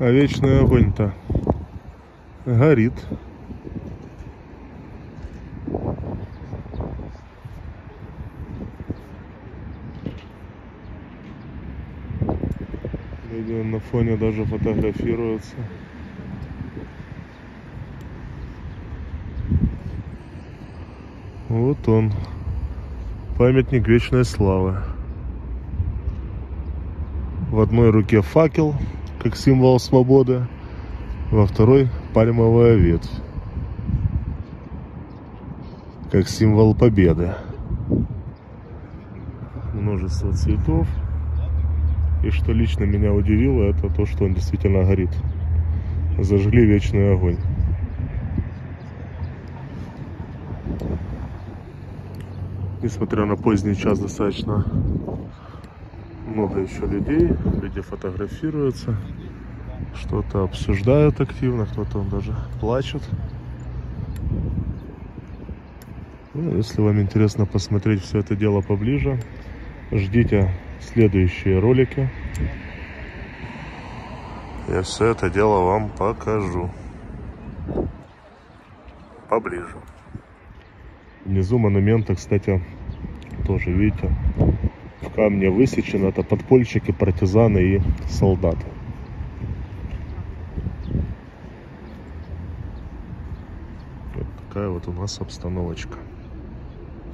А вечный огонь-то горит. Люди на фоне даже фотографируются. Вот он. Памятник вечной славы. В одной руке факел, как символ свободы, во второй пальмовая ветвь, как символ победы. Множество цветов. И что лично меня удивило, это то, что он действительно горит. Зажгли вечный огонь. Несмотря на поздний час, достаточно много еще людей. Люди фотографируются, что-то обсуждают активно, кто-то даже плачет. Ну, если вам интересно посмотреть все это дело поближе, ждите следующие ролики. Я все это дело вам покажу поближе. Внизу монумента, кстати, тоже, видите, в камне высечено. Это подпольщики, партизаны и солдаты. Вот такая вот у нас обстановочка.